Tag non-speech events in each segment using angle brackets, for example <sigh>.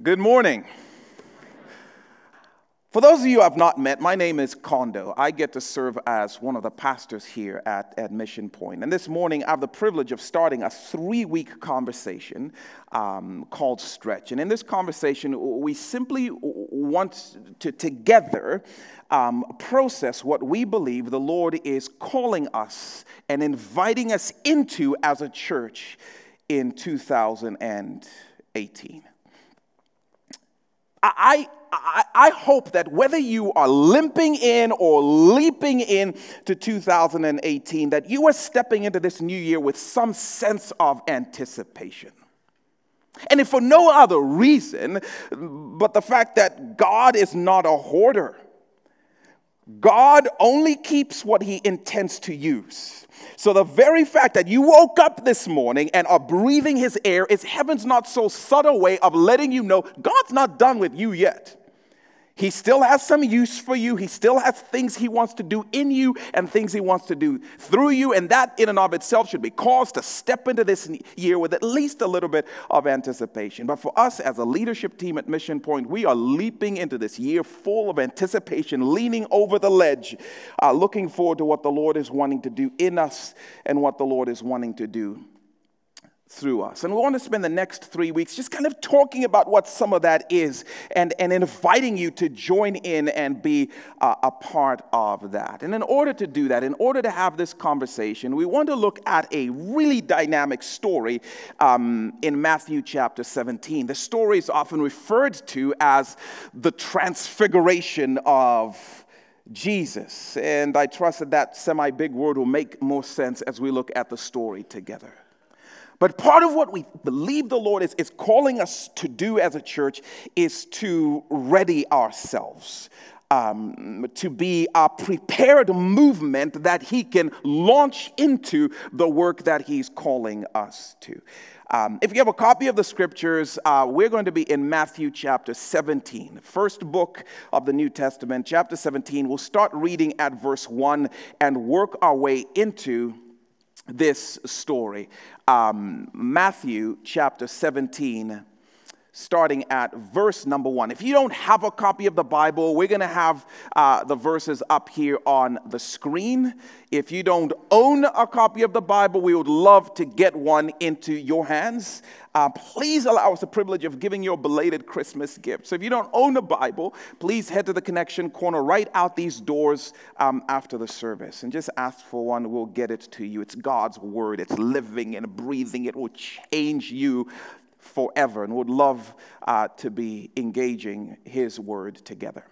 Good morning. For those of you I've not met, my name is Kondo. I get to serve as one of the pastors here at, at Mission Point. And this morning, I have the privilege of starting a three week conversation um, called Stretch. And in this conversation, we simply want to together um, process what we believe the Lord is calling us and inviting us into as a church in 2018. I, I, I, hope that whether you are limping in or leaping in to 2018, that you are stepping into this new year with some sense of anticipation. And if for no other reason but the fact that God is not a hoarder, God only keeps what he intends to use. So, the very fact that you woke up this morning and are breathing his air is heaven's not so subtle way of letting you know God's not done with you yet. He still has some use for you. He still has things he wants to do in you and things he wants to do through you. And that, in and of itself, should be cause to step into this year with at least a little bit of anticipation. But for us as a leadership team at Mission Point, we are leaping into this year full of anticipation, leaning over the ledge, uh, looking forward to what the Lord is wanting to do in us and what the Lord is wanting to do through us. And we want to spend the next three weeks just kind of talking about what some of that is and, and inviting you to join in and be a part of that. And in order to do that, in order to have this conversation, we want to look at a really dynamic story um, in Matthew chapter 17. The story is often referred to as the transfiguration of Jesus. And I trust that that semi big word will make more sense as we look at the story together. But part of what we believe the Lord is, is calling us to do as a church is to ready ourselves. Um, to be a prepared movement that he can launch into the work that he's calling us to. Um, if you have a copy of the scriptures, uh, we're going to be in Matthew chapter 17, first book of the New Testament, chapter 17. We'll start reading at verse 1 and work our way into this story. Um, Matthew chapter 17, starting at verse number one. If you don't have a copy of the Bible, we're going to have uh, the verses up here on the screen. If you don't own a copy of the Bible, we would love to get one into your hands. Uh, please allow us the privilege of giving you a belated Christmas gift. So if you don't own a Bible, please head to the connection corner right out these doors um, after the service and just ask for one. We'll get it to you. It's God's word, it's living and breathing, it will change you forever and would love uh, to be engaging his word together.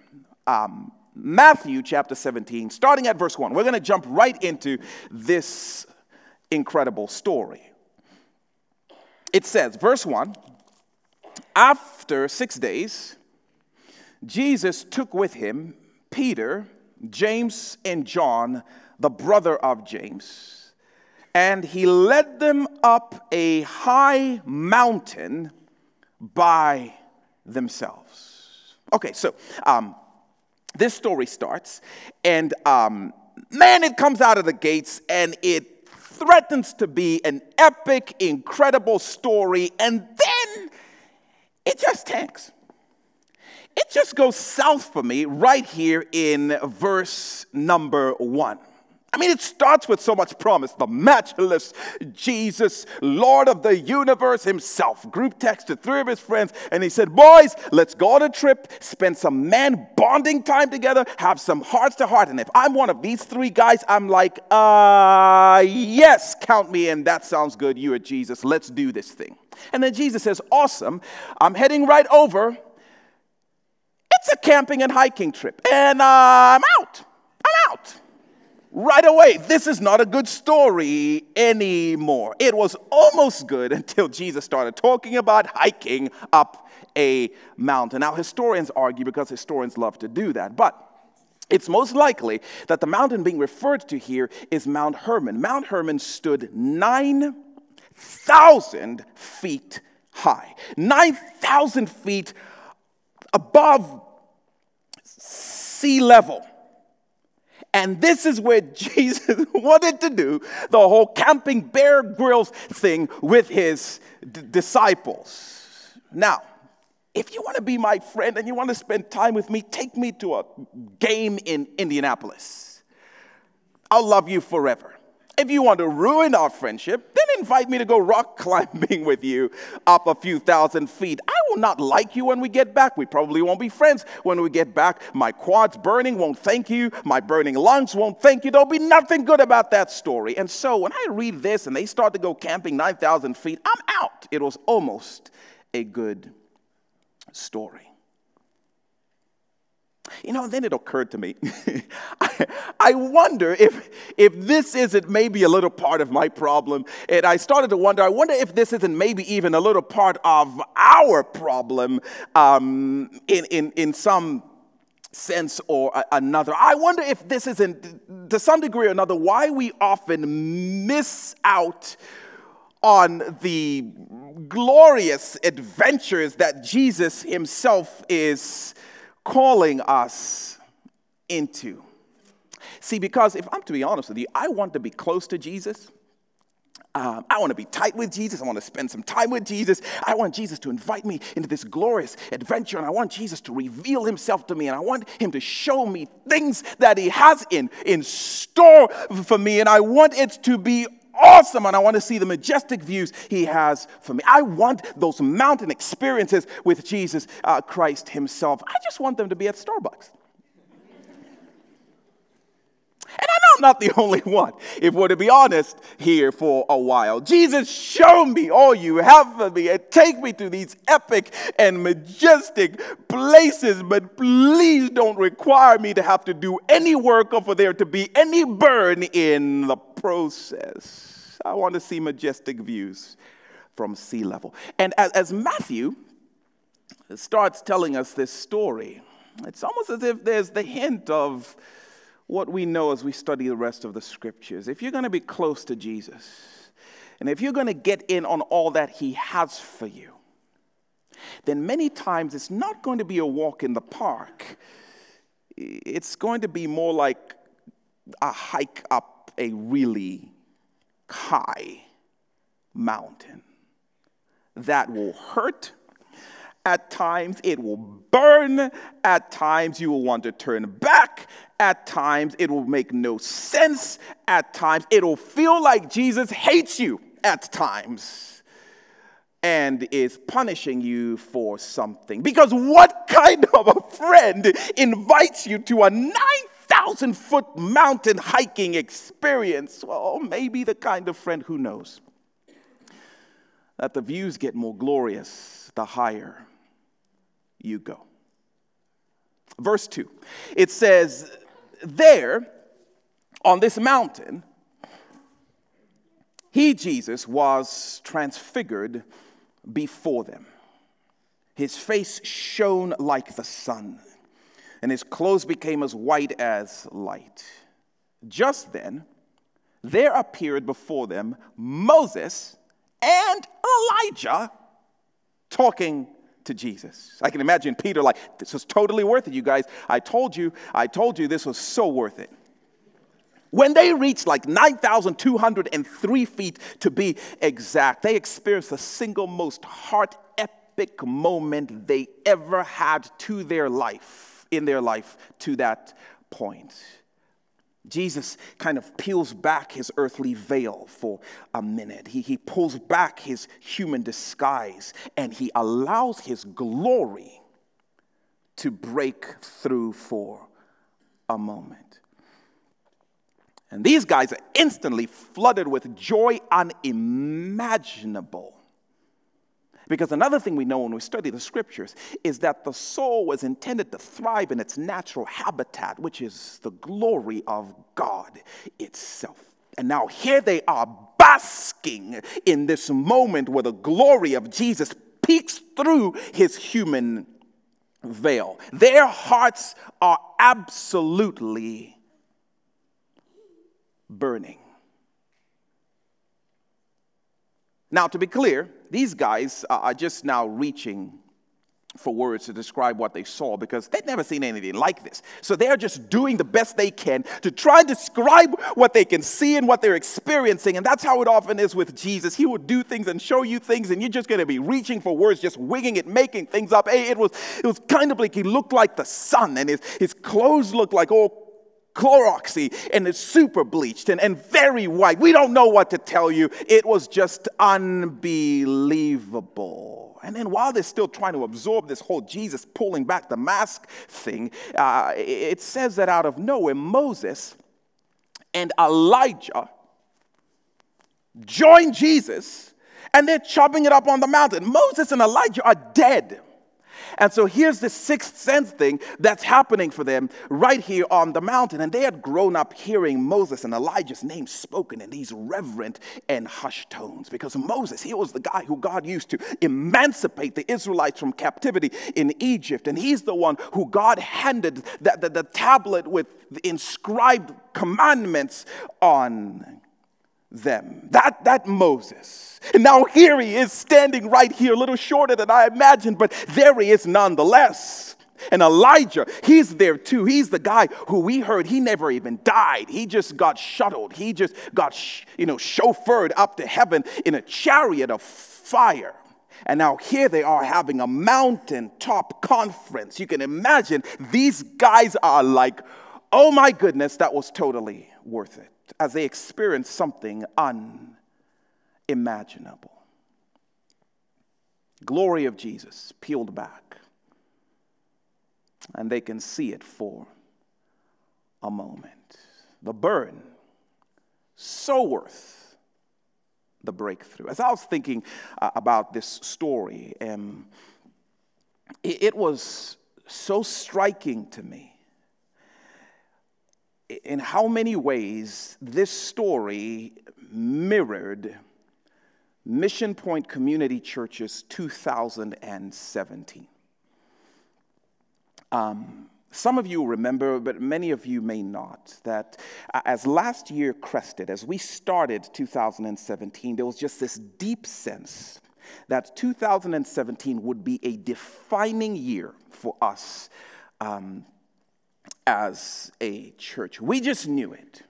Um, Matthew chapter 17, starting at verse 1. We're going to jump right into this incredible story. It says, verse 1 After six days, Jesus took with him Peter, James, and John, the brother of James and he led them up a high mountain by themselves. Okay, so um, this story starts, and um, man, it comes out of the gates and it threatens to be an epic, incredible story, and then it just tanks. It just goes south for me right here in verse number one. I mean, it starts with so much promise. The matchless Jesus, Lord of the universe himself, group texted three of his friends, and he said, Boys, let's go on a trip, spend some man bonding time together, have some hearts to heart. And if I'm one of these three guys, I'm like, uh, yes, count me in. That sounds good. You are Jesus. Let's do this thing. And then Jesus says, Awesome. I'm heading right over. It's a camping and hiking trip, and I'm out. Right away, this is not a good story anymore. It was almost good <laughs> until Jesus started talking about hiking up a mountain. Now, historians argue because historians love to do that, but it's most likely that the mountain being referred to here is Mount Hermon. Mount Hermon stood 9,000 feet high, 9,000 feet above sea level. And this is where <laughs> Jesus wanted to do the whole camping Bear Grylls thing with his d- disciples. Now, if you want to be my friend and you want to spend time with me, take me to a game in Indianapolis. I'll love you forever. If you want to ruin our friendship, then invite me to go rock <laughs> climbing with you up a few thousand feet. I will not like you when we get back. We probably won't be friends when we get back. My quads burning won't thank you. My burning lungs won't thank you. There'll be nothing good about that story. And so when I read this and they start to go camping 9,000 feet, I'm out. It was almost a good story. You know, then it occurred to me. <laughs> I, I, wonder if, if this isn't maybe a little part of my problem. And I started to wonder, I wonder if this isn't maybe even a little part of our problem um, in, in, in some sense or another. I wonder if this isn't, to some degree or another, why we often miss out on the glorious adventures that Jesus himself is calling us into. See, because if I'm to be honest with you, I want to be close to Jesus. Um, I want to be tight with Jesus. I want to spend some time with Jesus. I want Jesus to invite me into this glorious adventure, and I want Jesus to reveal himself to me, and I want him to show me things that he has in, in store for me, and I want it to be awesome and I want to see the majestic views he has for me. I want those mountain experiences with Jesus uh, Christ himself. I just want them to be at Starbucks. And I know I'm not the <laughs> only one, if we're to be honest here for a while. Jesus, show me all you have for me and take me to these epic and majestic places, but please don't require me to have to do any work or for there to be any burn in the process. I want to see majestic views from sea level. And as, as Matthew starts telling us this story, it's almost as if there's the hint of what we know as we study the rest of the scriptures. If you're going to be close to Jesus, and if you're going to get in on all that he has for you, then many times it's not going to be a walk in the park. It's going to be more like a hike up a really high mountain that will hurt. At times it will burn. At times you will want to turn back. At times it will make no sense. At times it will feel like Jesus hates you at times and is punishing you for something. Because what kind <laughs> of a friend invites you to a 9,000 foot mountain hiking experience? Well, maybe the kind of friend who knows that the views get more glorious the higher you go. Verse 2, it says, There on this mountain, he, Jesus, was transfigured before them. His face shone like the sun, and his clothes became as white as light. Just then, there appeared before them Moses and Elijah talking to Jesus. I can imagine Peter like, this was totally worth it, you guys. I told you, I told you this was so worth it. When they reached like 9,203 feet to be exact, they experienced the single most heart epic moment they ever had to their life, in their life to that point. Jesus kind of peels back his earthly veil for a minute. He, he pulls back his human disguise and he allows his glory to break through for a moment. And these guys are instantly flooded with joy unimaginable because another thing we know when we study the scriptures is that the soul was intended to thrive in its natural habitat, which is the glory of God itself. And now here they are basking in this moment where the glory of Jesus peeks through his human veil. Their hearts are absolutely burning. Now, to be clear, these guys are just now reaching for words to describe what they saw because they'd never seen anything like this. So they're just doing the best they can to try and describe what they can see and what they're experiencing. And that's how it often is with Jesus. He will do things and show you things, and you're just going to be reaching for words, just winging it, making things up. Hey, it was, it was kind of like he looked like the sun, and his, his clothes looked like all Cloroxy and it's super bleached and, and very white. We don't know what to tell you. It was just unbelievable. And then while they're still trying to absorb this whole Jesus pulling back the mask thing, uh, it says that out of nowhere, Moses and Elijah join Jesus and they're chopping it up on the mountain. Moses and Elijah are dead. And so here's the sixth sense thing that's happening for them right here on the mountain. And they had grown up hearing Moses and Elijah's name spoken in these reverent and hushed tones because Moses, he was the guy who God used to emancipate the Israelites from captivity in Egypt. And he's the one who God handed the, the, the tablet with the inscribed commandments on them. That, that Moses. And now here he is standing right here, a little shorter than I imagined, but there he is nonetheless. And Elijah, he's there too. He's the guy who we heard he never even died. He just got shuttled. He just got, you know, chauffeured up to heaven in a chariot of fire. And now here they are having a mountaintop conference. You can imagine these guys are like, oh my goodness, that was totally worth it as they experience something unimaginable. Glory of Jesus peeled back, and they can see it for a moment. The burden, so worth the breakthrough. As I was thinking uh, about this story, um, it, it was so striking to me in how many ways this story mirrored Mission Point Community Church's 2017. Um, some of you remember, but many of you may not, that as last year crested, as we started 2017, there was just this deep sense that 2017 would be a defining year for us um, as a church. We just knew it.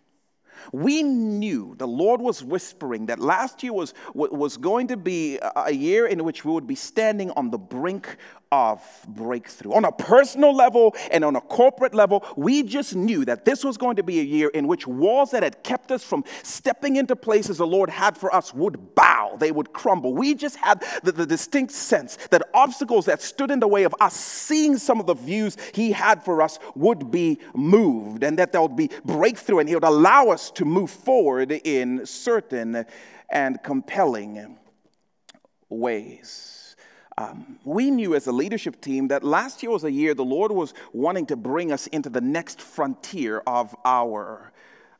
We knew the Lord was whispering that last year was, was going to be a year in which we would be standing on the brink of breakthrough. On a personal level and on a corporate level, we just knew that this was going to be a year in which walls that had kept us from stepping into places the Lord had for us would bow, they would crumble. We just had the, the distinct sense that obstacles that stood in the way of us seeing some of the views He had for us would be moved, and that there would be breakthrough, and He would allow us to move forward in certain and compelling ways. Um, we knew as a leadership team that last year was a year the Lord was wanting to bring us into the next frontier of our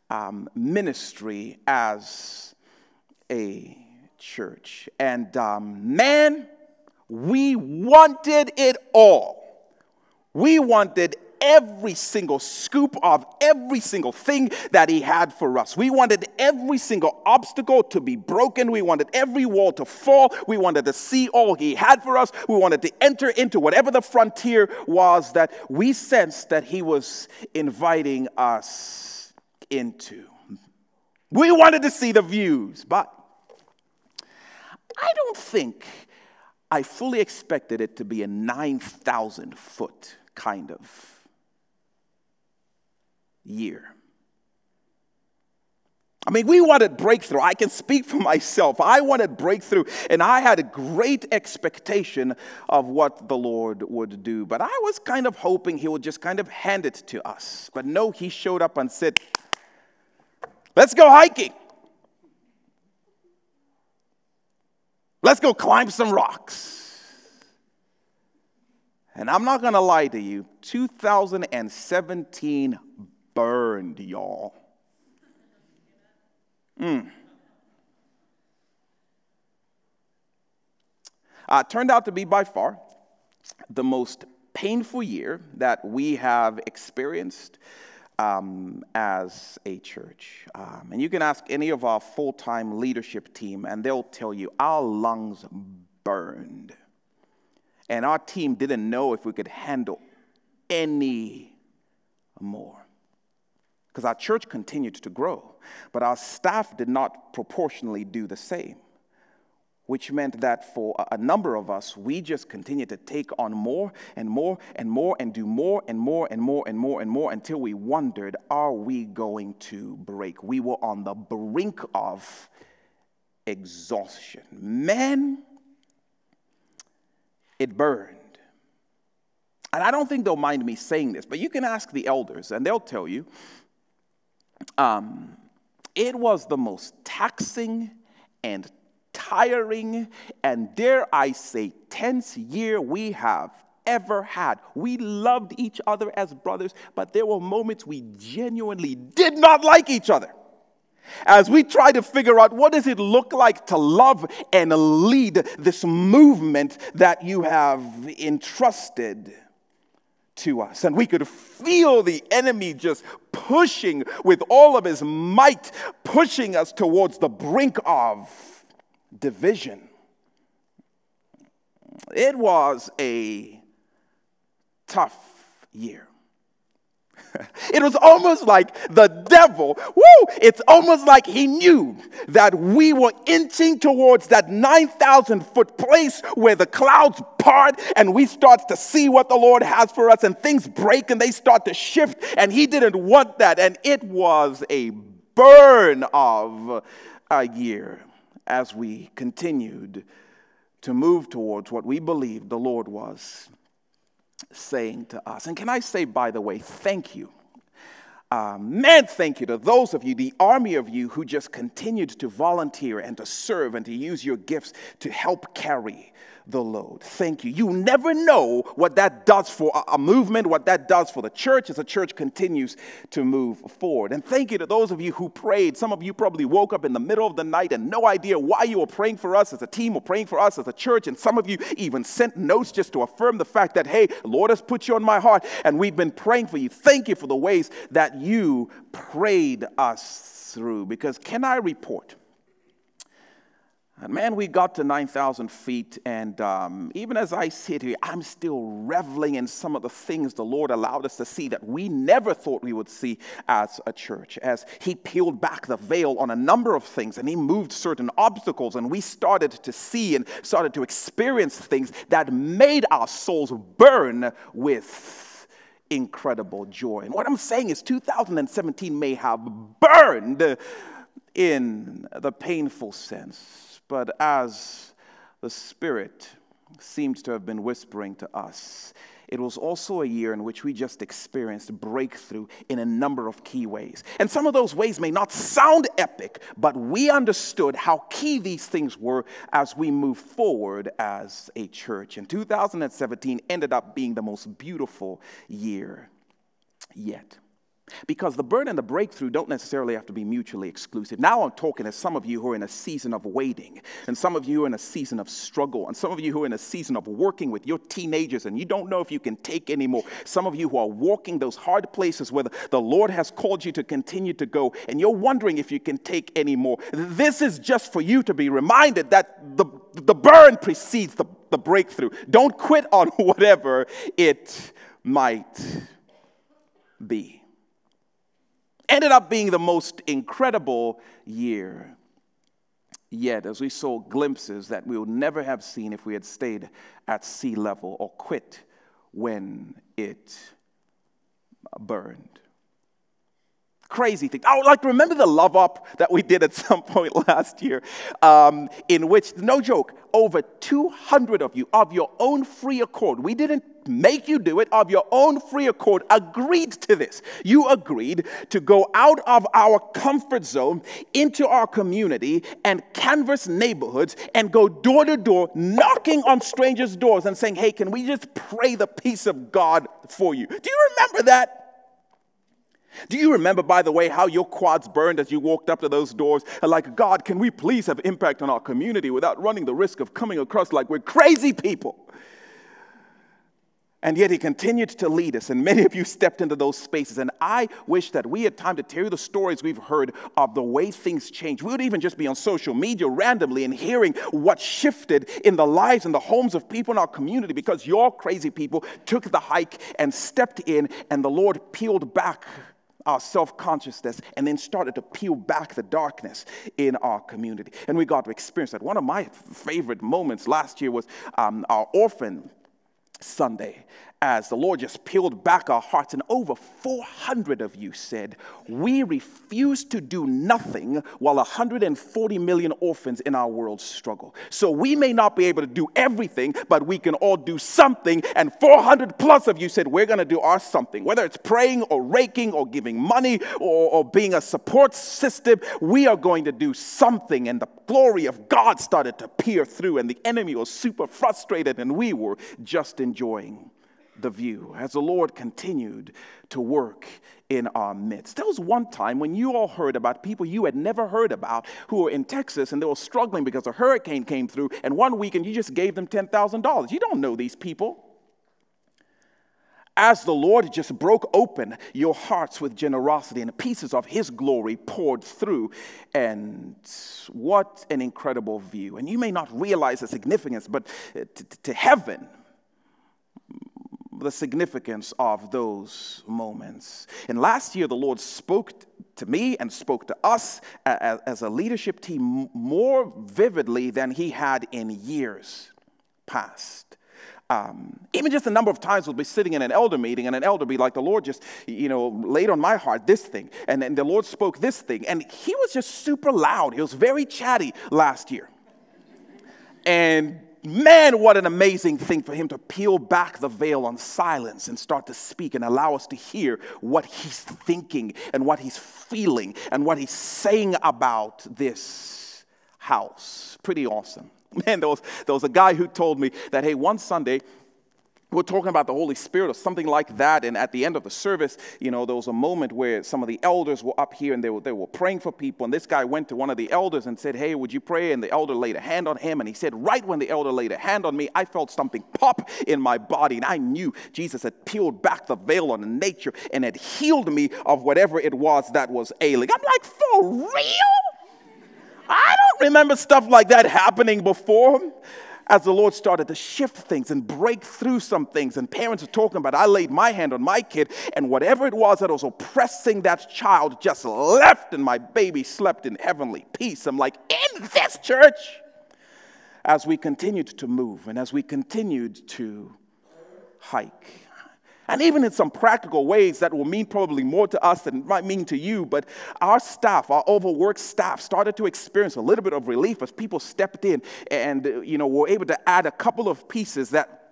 um, ministry as a church. And um, man, we wanted it all. We wanted every single scoop of every single thing that He had for us. We wanted every single obstacle to be broken. We wanted every wall to fall. We wanted to see all He had for us. We wanted to enter into whatever the frontier was that we sensed that He was inviting us into. We wanted to see the views, but I don't think I fully expected it to be a 9,000 foot kind of year. I mean, we wanted breakthrough. I can speak for myself. I wanted breakthrough, and I had a great expectation of what the Lord would do. But I was kind of hoping He would just kind of hand it to us. But no, He showed up and said, Let's go hiking. Let's go climb some rocks. And I'm not going to lie to you, 2017 burned, y'all. Mm. Uh, turned out to be by far the most painful year that we have experienced um, as a church. Um, and you can ask any of our full time leadership team, and they'll tell you our lungs burned. And our team didn't know if we could handle any more. Because our church continued to grow, but our staff did not proportionally do the same which meant that for a number of us, we just continued to take on more and more and more and do more and more and more and more and more until we wondered, are we going to break? We were on the brink of exhaustion. Man, it burned. And I don't think they'll mind me saying this, but you can ask the elders and they'll tell you um, it was the most taxing and tiring, and dare I say, tense year we have ever had. We loved each other as brothers, but there were moments we genuinely did not like each other. As we try to figure out what does it look like to love and lead this movement that you have entrusted to us. And we could feel the enemy just pushing with all of his might, pushing us towards the brink of division. It was a tough year. <laughs> It was almost like the devil, woo, it's almost like he knew that we were inching towards that 9,000 foot place where the clouds part and we start to see what the Lord has for us and things break and they start to shift and he didn't want that. And it was a burn of a year as we continued to move towards what we believed the Lord was saying to us. And can I say, by the way, thank you. Uh, man, thank you to those of you, the army of you who just continued to volunteer and to serve and to use your gifts to help carry the load. Thank you. You never know what that does for a movement, what that does for the church as the church continues to move forward. And thank you to those of you who prayed. Some of you probably woke up in the middle of the night and no idea why you were praying for us as a team or praying for us as a church. And some of you even sent notes just to affirm the fact that, hey, Lord has put you on my heart and we've been praying for you. Thank you for the ways that you prayed us through. Because can I report? And man, we got to 9,000 feet, and um, even as I sit here, I'm still reveling in some of the things the Lord allowed us to see that we never thought we would see as a church. As He peeled back the veil on a number of things, and He moved certain obstacles, and we started to see and started to experience things that made our souls burn with incredible joy. And what I'm saying is, 2017 may have burned in the painful sense but as the Spirit seems to have been whispering to us, it was also a year in which we just experienced breakthrough in a number of key ways. And some of those ways may not sound epic, but we understood how key these things were as we move forward as a church. And 2017 ended up being the most beautiful year yet. Because the burn and the breakthrough don't necessarily have to be mutually exclusive. Now I'm talking to some of you who are in a season of waiting, and some of you are in a season of struggle, and some of you who are in a season of working with your teenagers, and you don't know if you can take anymore. Some of you who are walking those hard places where the Lord has called you to continue to go, and you're wondering if you can take anymore. This is just for you to be reminded that the, the burn precedes the, the breakthrough. Don't quit on <laughs> whatever it might be ended up being the most incredible year yet, as we saw glimpses that we would never have seen if we had stayed at sea level or quit when it burned. Crazy thing. Would like remember the love up that we did at <laughs> some point last year, um, in which, no joke, over 200 of you, of your own free accord, we didn't make you do it of your own free accord, agreed to this. You agreed to go out of our comfort zone into our community and canvass neighborhoods and go door to door, knocking on strangers' doors and saying, Hey, can we just pray the peace of God for you? Do you remember that? Do you remember, by the way, how your quads burned as you walked up to those doors? Like, God, can we please have impact on our community without running the risk of coming across like we're crazy people? And yet he continued to lead us, and many of you stepped into those spaces. And I wish that we had time to tell you the stories we've heard of the way things changed. We would even just be on social media randomly and hearing what shifted in the lives and the homes of people in our community because your crazy people took the hike and stepped in, and the Lord peeled back our self consciousness and then started to peel back the darkness in our community. And we got to experience that. One of my favorite moments last year was um, our orphan Sunday as the Lord just peeled back our hearts, and over 400 of you said, We refuse to do nothing while 140 million orphans in our world struggle. So we may not be able to do everything, but we can all do something. And 400 plus of you said, We're going to do our something. Whether it's praying or raking or giving money or, or being a support system, we are going to do something. And the glory of God started to peer through, and the enemy was super frustrated, and we were just enjoying the view as the Lord continued to work in our midst. There was one time when you all heard about people you had never heard about who were in Texas and they were struggling because a hurricane came through, and one weekend you just gave them $10,000. You don't know these people. As the Lord just broke open your hearts with generosity and pieces of His glory poured through, and what an incredible view. And you may not realize the significance, but uh, to, to heaven, the significance of those moments. And last year, the Lord spoke to me and spoke to us as a leadership team more vividly than He had in years past. Um, even just a number of times we'll be sitting in an elder meeting and an elder be like, the Lord just, you know, laid on my heart this thing. And then the Lord spoke this thing. And he was just super loud. He was very chatty last year. And man, what an amazing thing for him to peel back the veil on silence and start to speak and allow us to hear what he's thinking and what he's feeling and what he's saying about this house. Pretty awesome. <laughs> Man, there was, there was a guy who told me that, hey, one Sunday we're talking about the Holy Spirit or something like that. And at the end of the service, you know, there was a moment where some of the elders were up here and they were, they were praying for people. And this guy went to one of the elders and said, Hey, would you pray? And the elder laid a hand on him. And he said, Right when the elder laid a hand on me, I felt something pop in my body. And I knew Jesus had peeled back the veil on nature and had healed me of whatever it was that was ailing. I'm like, For real? I don't remember stuff like that happening before as the Lord started to shift things and break through some things, and parents are talking about, I laid my hand on my kid, and whatever it was that was oppressing that child just left, and my baby slept in heavenly peace. I'm like, in this church, as we continued to move and as we continued to hike and even in some practical ways that will mean probably more to us than it might mean to you, but our staff, our overworked staff, started to experience a little bit of relief as people stepped in and, you know, were able to add a couple of pieces that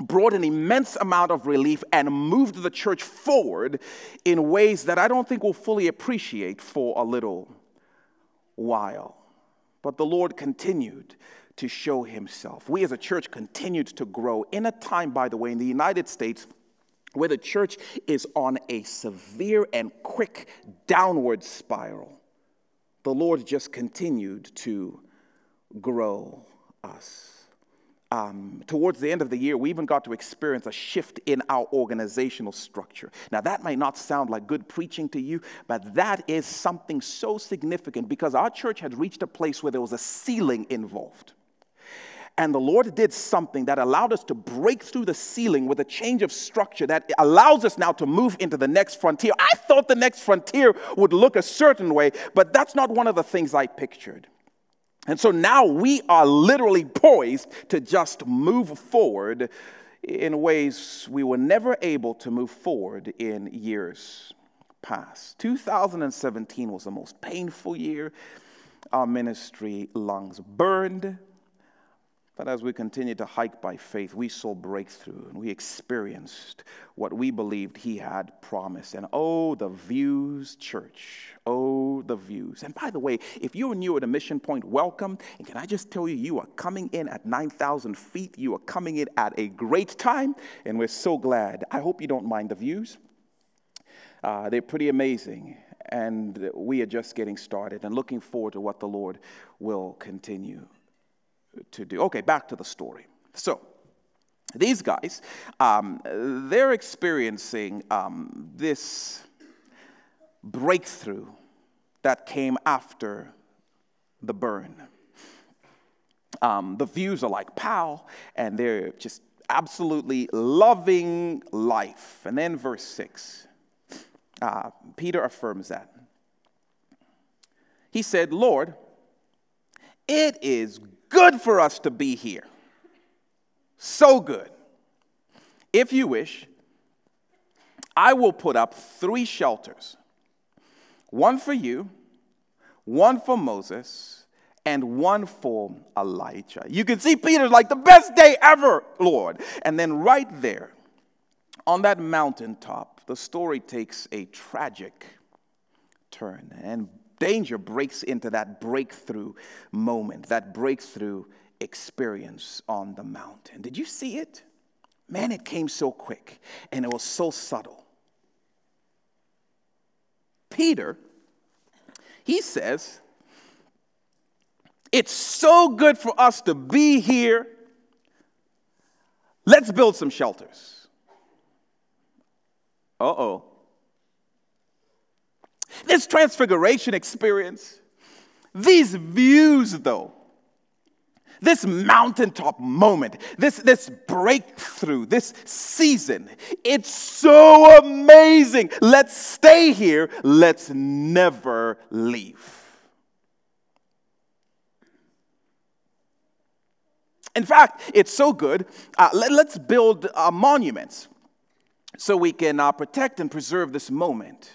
brought an immense amount of relief and moved the church forward in ways that I don't think we'll fully appreciate for a little while. But the Lord continued to show himself. We as a church continued to grow in a time, by the way, in the United States where the church is on a severe and quick downward spiral, the Lord just continued to grow us. Um, towards the end of the year, we even got to experience a shift in our organizational structure. Now, that might not sound like good preaching to you, but that is something so significant because our church had reached a place where there was a ceiling involved. And the Lord did something that allowed us to break through the ceiling with a change of structure that allows us now to move into the next frontier. I thought the next frontier would look a certain way, but that's not one of the things I pictured. And so now we are literally poised to just move forward in ways we were never able to move forward in years past. 2017 was the most painful year. Our ministry lungs burned but as we continued to hike by faith, we saw breakthrough and we experienced what we believed He had promised. And oh, the views, church. Oh, the views. And by the way, if you're new at a mission point, welcome. And can I just tell you, you are coming in at 9,000 feet. You are coming in at a great time. And we're so glad. I hope you don't mind the views. Uh, they're pretty amazing. And we are just getting started and looking forward to what the Lord will continue to do. Okay, back to the story. So, These guys, um, they're experiencing um, this breakthrough that came after the burn. Um, the views are like pow, and they're just absolutely loving life. And then verse 6, uh, Peter affirms that. He said, Lord, it is good for us to be here. So good. If you wish, I will put up three shelters one for you, one for Moses, and one for Elijah. You can see Peter's like the best day ever, Lord. And then right there on that mountaintop, the story takes a tragic turn and danger breaks into that breakthrough moment, that breakthrough experience on the mountain. Did you see it? Man, it came so quick and it was so subtle. Peter, he says, It's so good for us to be here. Let's build some shelters. Uh oh. This transfiguration experience, these views, though, this mountaintop moment, this, this breakthrough, this season, it's so amazing. Let's stay here. Let's never leave. In fact, it's so good. Uh, let, us build uh, monuments so we can uh, protect and preserve this moment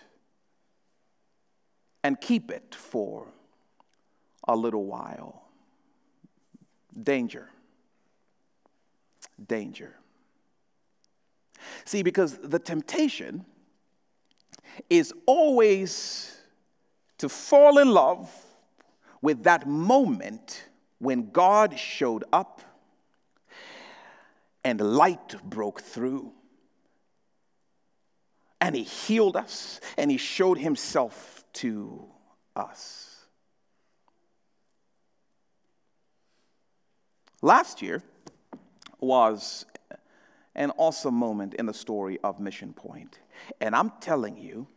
and keep it for a little while. Danger. Danger. See, because the temptation is always to fall in love with that moment when God showed up and light broke through. And he healed us and he showed himself to us. Last year was an awesome moment in the story of Mission Point. And I'm telling you,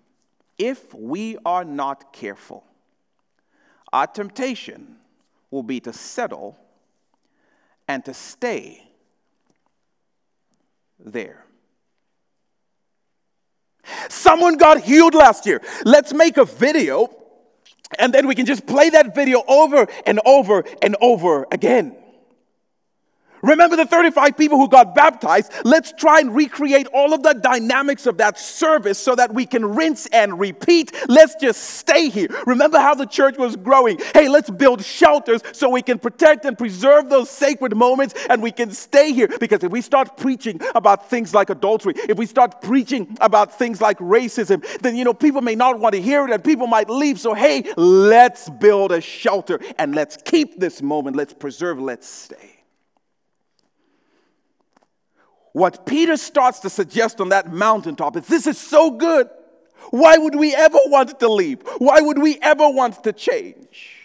if we are not careful, our temptation will be to settle and to stay there. Someone got healed last year. Let's make a video and then we can just play that video over and over and over again. Remember the 35 people who got baptized? Let's try and recreate all of the dynamics of that service so that we can rinse and repeat. Let's just stay here. Remember how the church was growing? Hey, let's build shelters so we can protect and preserve those sacred moments and we can stay here. Because if we start preaching about things like adultery, if we start preaching about things like racism, then, you know, people may not want to hear it and people might leave. So, hey, let's build a shelter and let's keep this moment. Let's preserve, let's stay. What Peter starts to suggest on that mountaintop is this is so good. Why would we ever want to leave? Why would we ever want to change?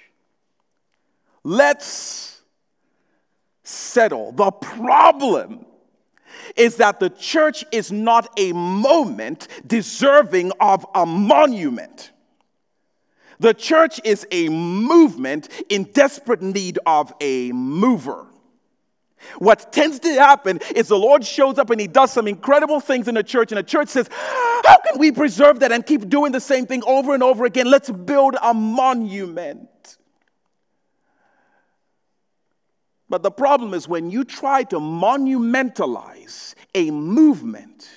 Let's settle. The problem is that the church is not a moment deserving of a monument. The church is a movement in desperate need of a mover. What tends to happen is the Lord shows up and he does some incredible things in the church, and the church says, How can we preserve that and keep doing the same thing over and over again? Let's build a monument. But the problem is when you try to monumentalize a movement,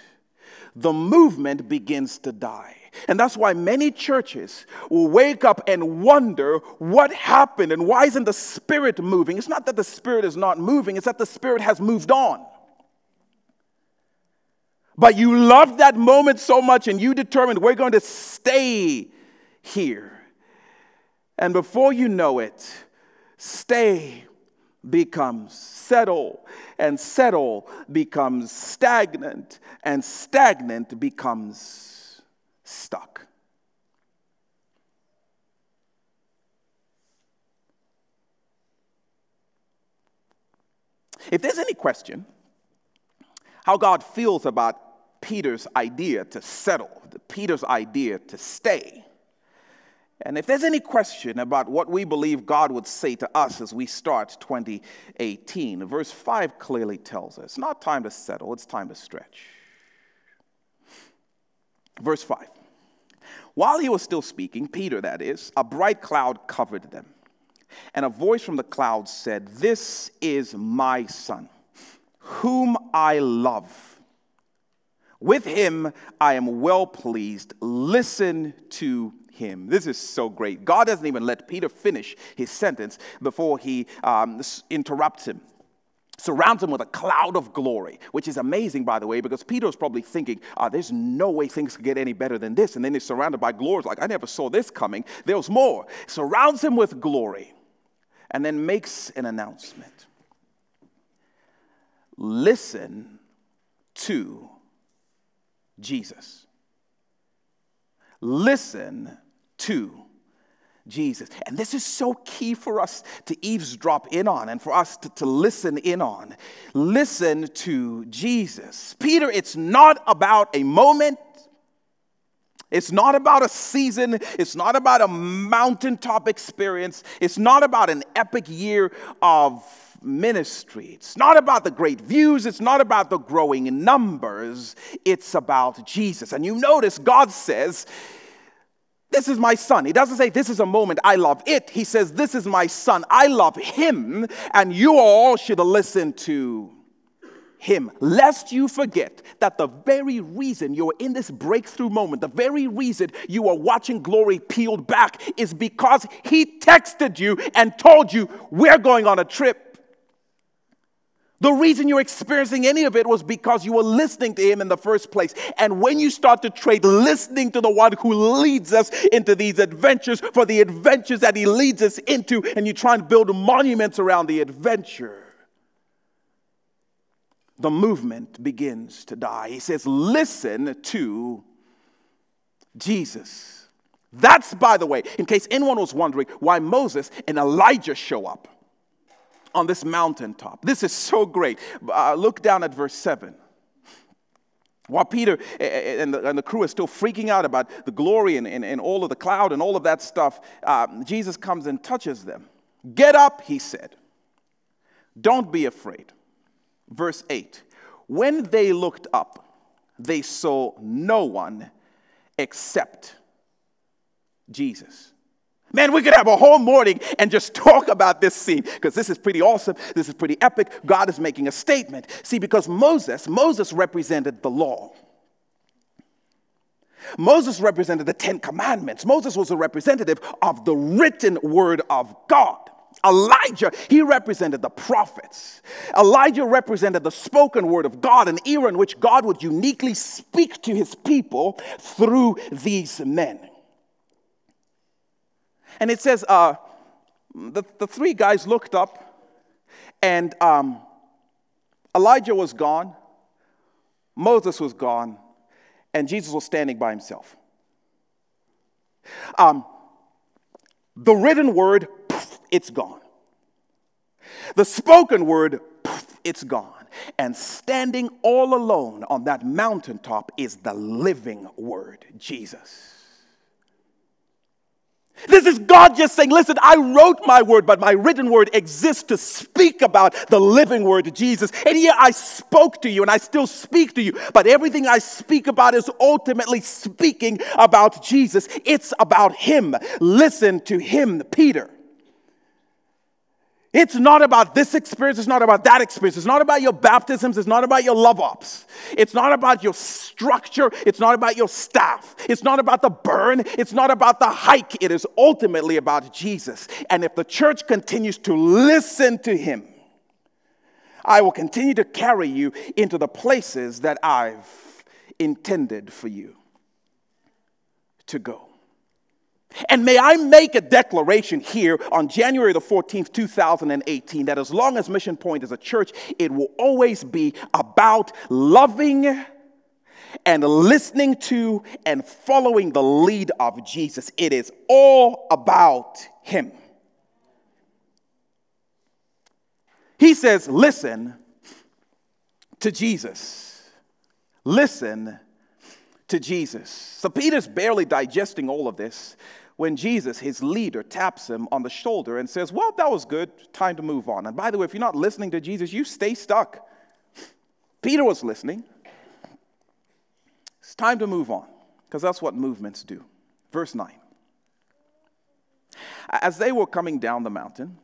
the movement begins to die. And that's why many churches will wake up and wonder what happened and why isn't the Spirit moving? It's not that the Spirit is not moving, it's that the Spirit has moved on. But you loved that moment so much and you determined we're going to stay here. And before you know it, stay becomes settle, and settle becomes stagnant, and stagnant becomes stuck. If there's any question how God feels about Peter's idea to settle, Peter's idea to stay. And if there's any question about what we believe God would say to us as we start 2018, verse 5 clearly tells us it's not time to settle, it's time to stretch. Verse 5 While he was still speaking, Peter, that is, a bright cloud covered them. And a voice from the cloud said, This is my son, whom I love. With him I am well pleased. Listen to him. This is so great. God doesn't even let Peter finish his sentence before he um, interrupts him. Surrounds him with a cloud of glory, which is amazing, by the way, because Peter was probably thinking, uh, there's no way things could get any better than this. And then he's surrounded by glory. Like, I never saw this coming. There was more. Surrounds him with glory and then makes an announcement. Listen to Jesus. Listen to Jesus. And this is so key for us to eavesdrop in on and for us to, to, listen in on. Listen to Jesus. Peter, it's not about a moment. It's not about a season. It's not about a mountaintop experience. It's not about an epic year of ministry. It's not about the great views, it's not about the growing numbers, it's about Jesus. And you notice God says, this is my son. He doesn't say, This is a moment, I love it. He says, This is my son, I love him, and you all should listen to him, lest you forget that the very reason you're in this breakthrough moment, the very reason you are watching glory peeled back is because he texted you and told you, We're going on a trip. The reason you're experiencing any of it was because you were listening to Him in the first place. And when you start to trade listening to the one who leads us into these adventures for the adventures that He leads us into, and you try and build monuments around the adventure, the movement begins to die. He says, Listen to Jesus. That's, by the way, in case anyone was wondering why Moses and Elijah show up on this mountaintop. This is so great. Uh, look down at verse 7. While Peter and the, and the, crew are still freaking out about the glory and, and, and, all of the cloud and all of that stuff, um, Jesus comes and touches them. Get up, he said. Don't be afraid. Verse 8 When they looked up, they saw no one except Jesus. Man, we could have a whole morning and just talk about this scene because this is pretty awesome. This is pretty epic. God is making a statement. See, because Moses, Moses represented the law. Moses represented the Ten Commandments. Moses was a representative of the written word of God. Elijah, he represented the prophets. Elijah represented the spoken word of God, an era in which God would uniquely speak to his people through these men. And it says, uh, the, the three guys looked up, and um, Elijah was gone, Moses was gone, and Jesus was standing by himself. Um, the written word, it's gone. The spoken word, it's gone. And standing all alone on that mountaintop is the living word, Jesus. This is God just saying, listen, I wrote my word, but my written word exists to speak about the living word, Jesus. And yeah, I spoke to you and I still speak to you, but everything I speak about is ultimately speaking about Jesus. It's about Him. Listen to Him, Peter. It's not about this experience, it's not about that experience, it's not about your baptisms, it's not about your love ops, it's not about your structure, it's not about your staff, it's not about the burn, it's not about the hike, it is ultimately about Jesus. And if the church continues to listen to him, I will continue to carry you into the places that I've intended for you to go. And may I make a declaration here on January the 14th, 2018, that as long as Mission Point is a church, it will always be about loving and listening to and following the lead of Jesus. It is all about Him. He says, Listen to Jesus. listen to Jesus. So Peter's barely digesting all of this when Jesus, his leader, taps him on the shoulder and says, Well, that was good. Time to move on. And by the way, if you're not listening to Jesus, you stay stuck. Peter was listening. It's time to move on because that's what movements do. Verse 9. As they were coming down the mountain,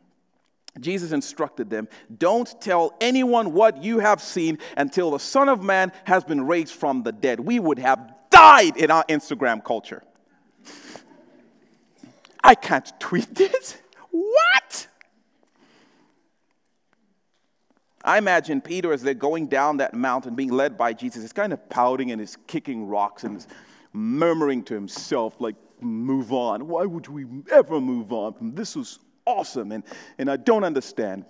Jesus instructed them, Don't tell anyone what you have seen until the Son of Man has been raised from the dead. We would have died in our Instagram culture. I can't tweet this. What? I imagine Peter, as they're going down that mountain, being led by Jesus, is kind of pouting and is kicking rocks and is murmuring to himself, like, move on. Why would we ever move on? This was awesome. And, and I don't understand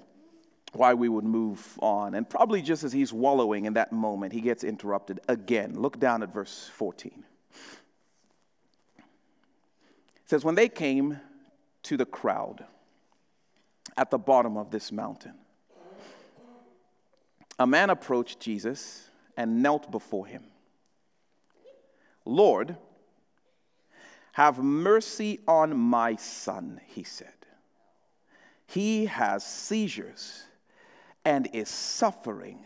why we would move on. And probably just as he's wallowing in that moment, he gets interrupted again. Look down at verse 14. It says, When they came to the crowd at the bottom of this mountain, a man approached Jesus and knelt before him. Lord, have mercy on my son, he said. He has seizures and is suffering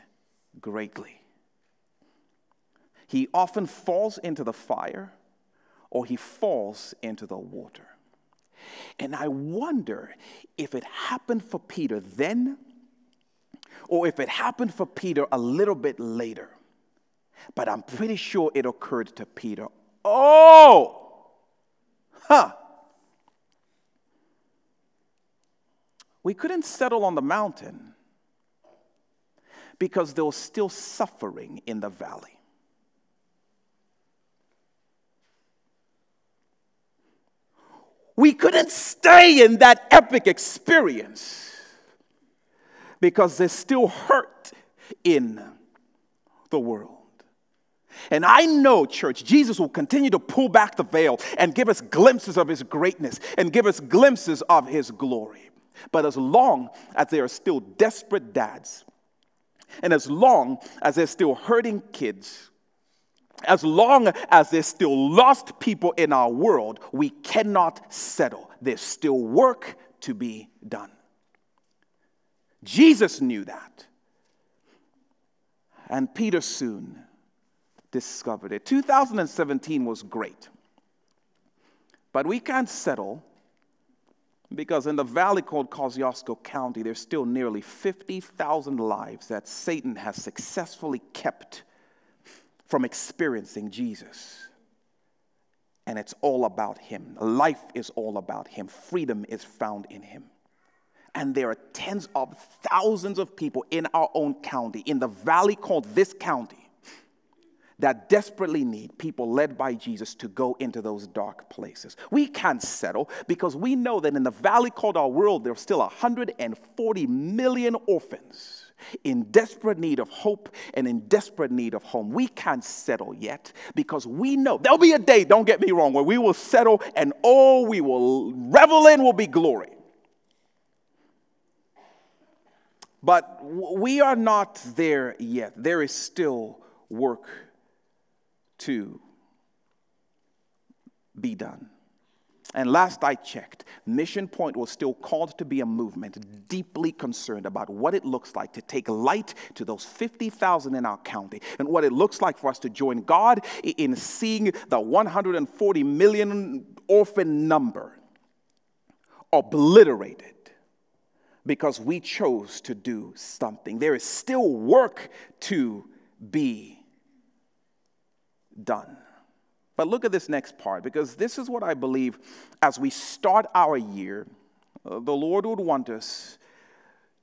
greatly. He often falls into the fire or he falls into the water. And I wonder if it happened for Peter then or if it happened for Peter a little bit later. But I'm pretty sure it occurred to Peter. Oh, huh. We couldn't settle on the mountain because there was still suffering in the valley. We couldn't stay in that epic experience because there's still hurt in the world. And I know, church, Jesus will continue to pull back the veil and give us glimpses of his greatness and give us glimpses of his glory. But as long as there are still desperate dads, and as long as there's still hurting kids, as long as there's still lost people in our world, we cannot settle. There's still work to be done. Jesus knew that. And Peter soon discovered it. 2017 was great. But we can't settle because in the valley called Kosciusko County, there's still nearly 50,000 lives that Satan has successfully kept from experiencing Jesus. And it's all about him. Life is all about him. Freedom is found in him. And there are tens of thousands of people in our own county, in the valley called this county, that desperately need people led by Jesus to go into those dark places. We can't settle because we know that in the valley called our world, there are still 140 million orphans in desperate need of hope and in desperate need of home. We can't settle yet because we know there'll be a day, don't get me wrong, where we will settle and all we will revel in will be glory. But we are not there yet. There is still work to be done. And last I checked, Mission Point was still called to be a movement deeply concerned about what it looks like to take light to those 50,000 in our county and what it looks like for us to join God in seeing the 140 million orphan number obliterated because we chose to do something. There is still work to be done. But look at this next part, because this is what I believe as we start our year, uh, the Lord would want us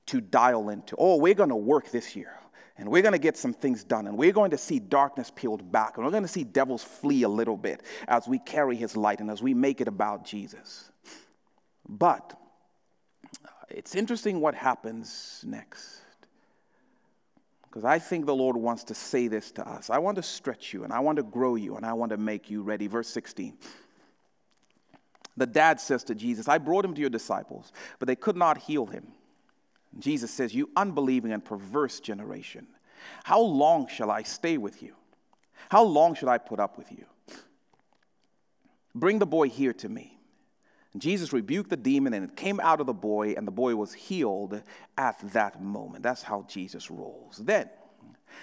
to dial into. Oh, we're going to work this year, and we're going to get some things done, and we're going to see darkness peeled back, and we're going to see devils flee a little bit as we carry his light and as we make it about Jesus. But uh, it's interesting what happens next because I think the Lord wants to say this to us. I want to stretch you and I want to grow you and I want to make you ready. Verse 16. The dad says to Jesus, I brought him to your disciples, but they could not heal him. Jesus says, You unbelieving and perverse generation, how long shall I stay with you? How long should I put up with you? Bring the boy here to me. Jesus rebuked the demon, and it came out of the boy, and the boy was healed at that moment. That's how Jesus rolls. Then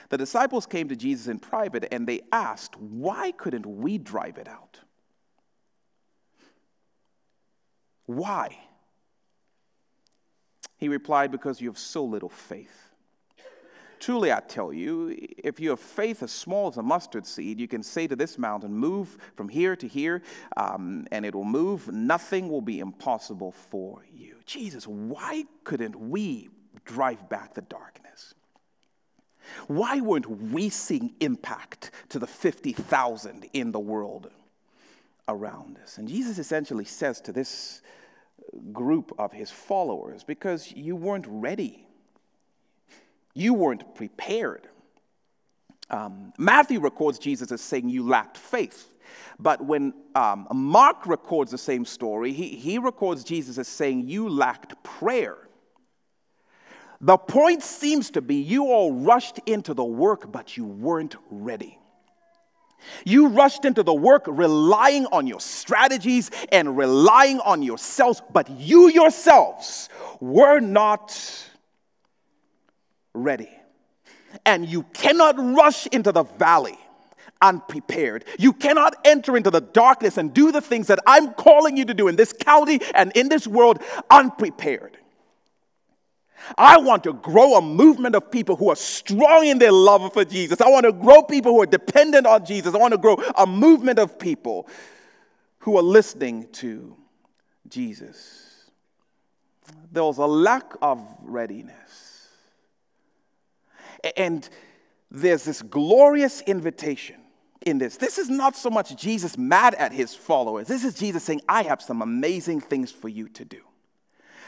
the disciples came to Jesus in private, and they asked, Why couldn't we drive it out? Why? He replied, Because you have so little faith. Truly, I tell you, if you have faith as small as a mustard seed, you can say to this mountain, Move from here to here, um, and it will move. Nothing will be impossible for you. Jesus, why couldn't we drive back the darkness? Why weren't we seeing impact to the 50,000 in the world around us? And Jesus essentially says to this group of his followers, Because you weren't ready you weren't prepared. Um, Matthew records Jesus as saying you lacked faith. But when um, Mark records the same story, he, he records Jesus as saying you lacked prayer. The point seems to be you all rushed into the work, but you weren't ready. You rushed into the work relying on your strategies and relying on yourselves, but you yourselves were not ready. And you cannot rush into the valley unprepared. You cannot enter into the darkness and do the things that I'm calling you to do in this county and in this world unprepared. I want to grow a movement of people who are strong in their love for Jesus. I want to grow people who are dependent on Jesus. I want to grow a movement of people who are listening to Jesus. There was a lack of readiness. And there's this glorious invitation in this. This is not so much Jesus mad at his followers. This is Jesus saying, I have some amazing things for you to do.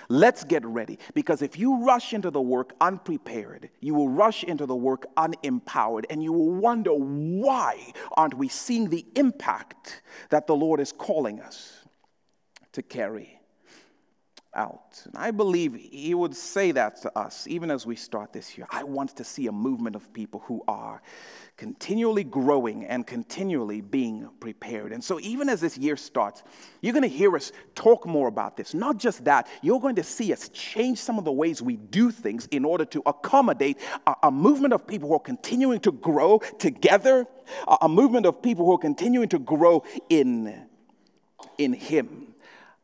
Let's get ready because if you rush into the work unprepared, you will rush into the work unempowered and you will wonder why aren't we seeing the impact that the Lord is calling us to carry out. And I believe he would say that to us even as we start this year. I want to see a movement of people who are continually growing and continually being prepared. And so, even as this year starts, you're going to hear us talk more about this. Not just that, you're going to see us change some of the ways we do things in order to accommodate a, a movement of people who are continuing to grow together, a, a movement of people who are continuing to grow in, in Him.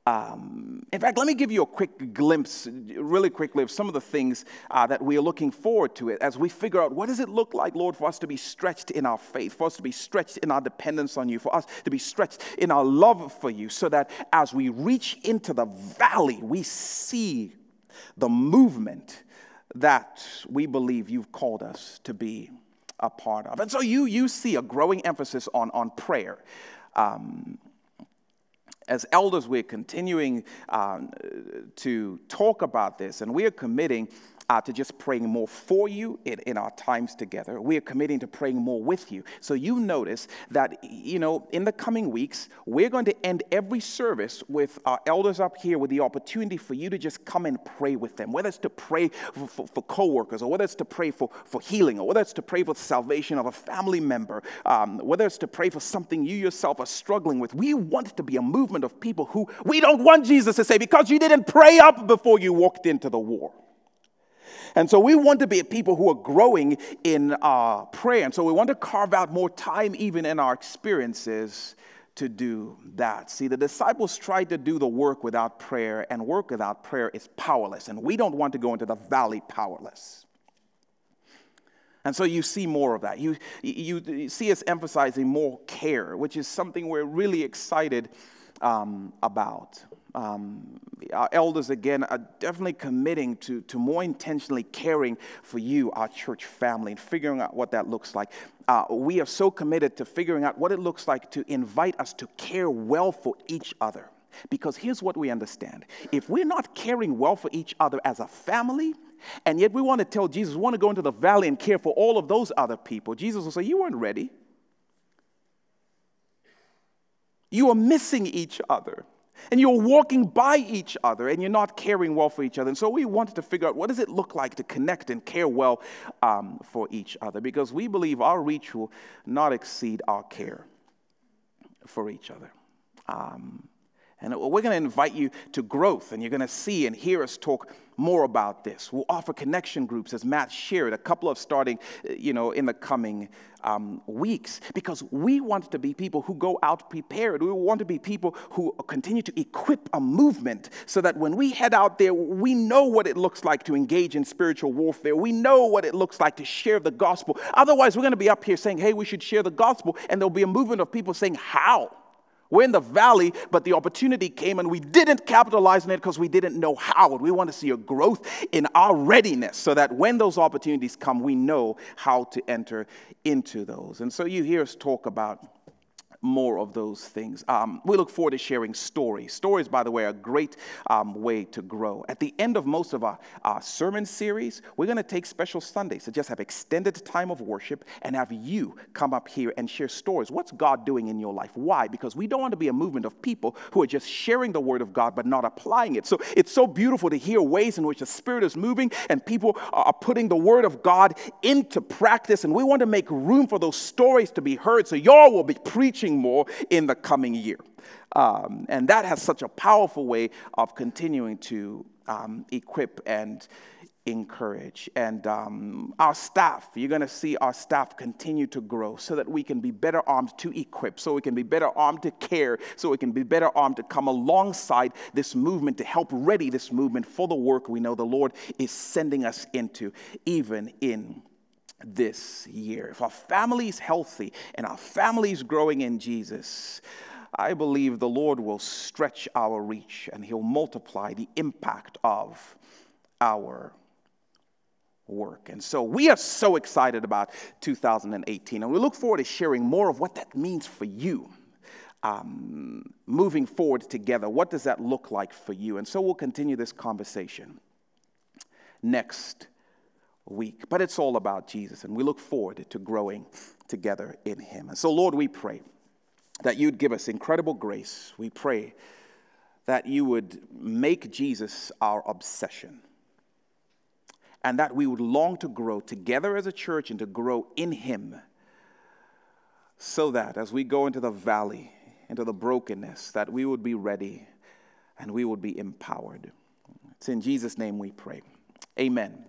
Um, in fact, let me give you a quick glimpse, really quickly, of some of the things uh, that we are looking forward to as we figure out what does it look like, Lord, for us to be stretched in our faith, for us to be stretched in our dependence on you, for us to be stretched in our love for you, so that as we reach into the valley, we see the movement that we believe you've called us to be a part of. And so you, you see a growing emphasis on, on prayer. Um, as elders, we're continuing um, to talk about this, and we are committing uh, to just praying more for you in, in our times together. We are committing to praying more with you. So you notice that, you know, in the coming weeks, we're going to end every service with our elders up here with the opportunity for you to just come and pray with them, whether it's to pray for, for, for coworkers or whether it's to pray for, for healing or whether it's to pray for the salvation of a family member, um, whether it's to pray for something you yourself are struggling with. We want to be a movement of people who we don't want Jesus to say, because you didn't pray up before you walked into the war. And so we want to be people who are growing in uh, prayer. And so we want to carve out more time, even in our experiences, to do that. See, the disciples tried to do the work without prayer, and work without prayer is powerless. And we don't want to go into the valley powerless. And so you see more of that. You, you, you see us emphasizing more care, which is something we're really excited um, about. Um, our elders, again, are definitely committing to, to more intentionally caring for you, our church family, and figuring out what that looks like. Uh, we are so committed to figuring out what it looks like to invite us to care well for each other. Because here's what we understand if we're not caring well for each other as a family, and yet we want to tell Jesus, we want to go into the valley and care for all of those other people, Jesus will say, You weren't ready. You are missing each other. And you're walking by each other and you're not caring well for each other. And so we wanted to figure out what does it look like to connect and care well um, for each other because we believe our reach will not exceed our care for each other. Um, and we're going to invite you to growth, and you're going to see and hear us talk more about this. We'll offer connection groups, as Matt shared, a couple of starting, uh, you know, in the coming um, weeks, because we want to be people who go out prepared. We want to be people who continue to equip a movement so that when we head out there, we know what it looks like to engage in spiritual warfare. We know what it looks like to share the gospel. Otherwise, we're going to be up here saying, hey, we should share the gospel, and there'll be a movement of people saying, how? We're in the valley, but the opportunity came and we didn't capitalize on it because we didn't know how. We want to see a growth in our readiness so that when those opportunities come, we know how to enter into those. And so you hear us talk about more of those things. Um, we look forward to sharing stories. Stories, by the way, are a great um, way to grow. At the end of most of our, our sermon series, we're going to take special Sundays to just have extended time of worship and have you come up here and share stories. What's God doing in your life? Why? Because we don't want to be a movement of people who are just sharing the word of God but not applying it. So it's so beautiful to hear ways in which the Spirit is moving and people are putting the word of God into practice. And we want to make room for those stories to be heard. So y'all will be preaching more in the coming year. Um, and that has such a powerful way of continuing to um, equip and encourage. And um, our staff, you're going to see our staff continue to grow so that we can be better armed to equip, so we can be better armed to care, so we can be better armed to come alongside this movement to help ready this movement for the work we know the Lord is sending us into, even in this year. If our family is healthy and our family is growing in Jesus, I believe the Lord will stretch our reach and He'll multiply the impact of our work. And so we are so excited about 2018, and we look forward to sharing more of what that means for you. Um, moving forward together, what does that look like for you? And so we'll continue this conversation next week. But it's all about Jesus, and we look forward to growing together in Him. And so, Lord, we pray that you'd give us incredible grace. We pray that you would make Jesus our obsession and that we would long to grow together as a church and to grow in Him so that as we go into the valley, into the brokenness, that we would be ready and we would be empowered. It's in Jesus' name we pray. Amen.